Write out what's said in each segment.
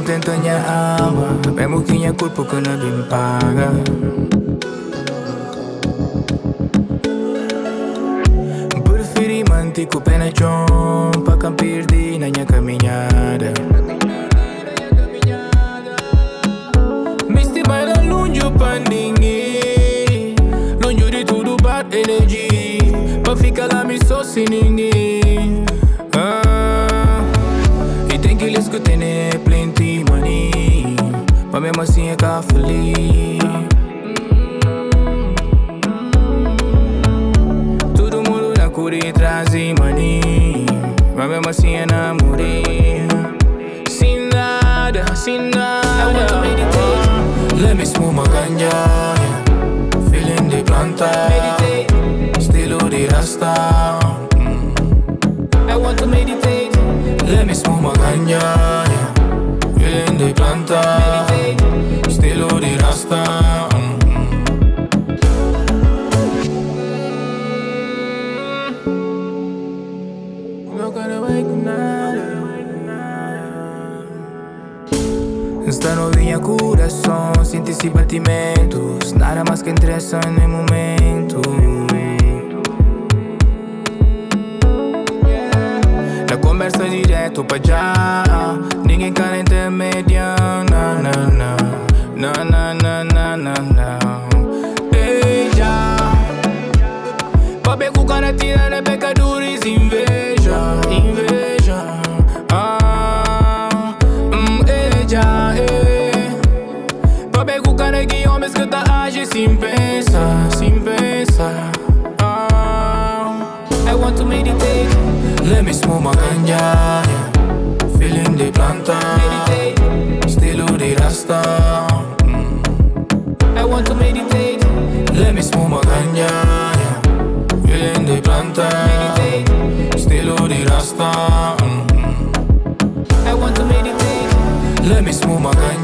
contenta agua Vemos que ya culpa que no bien paga Preferi mantico pena chompa Can perdi na Misti baila lunge pandingi Longe de tudo bad energy Pa Mas mesmo assim é cá feliz Todo mundo na cura e traz money Mas mesmo assim é namorei Sem nada, sem nada I want to meditate Let me smoke my ganja. Feeling the planta. Estilo de rasta. I want to meditate Let me smoke my ganja. Feeling the planta basta. Mm. -hmm. I'm not gonna wake up now. Coração Sinto esse Nada mais que interessa no momento. La conversa é direto pra já Ninguém cara intermediana na, na. Na. Na, na, na, na, na, na. Ei, já Pra ver que o cara tira é pecadores Inveja, inveja ah, ei, já, ei. Pra ver que homens que tá age sem pensar, sem pensar ah, I want to meditate Let me smoke my ganja yeah. Feeling the planta to meditate Let me smoke my ganja yeah. Feeling the planta Estilo de rasta mm. I want to meditate Let me smoke my ganja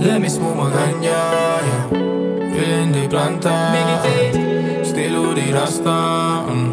Let me smoke my ganja, yeah. Feeling the planta. Estilo de rasta mm.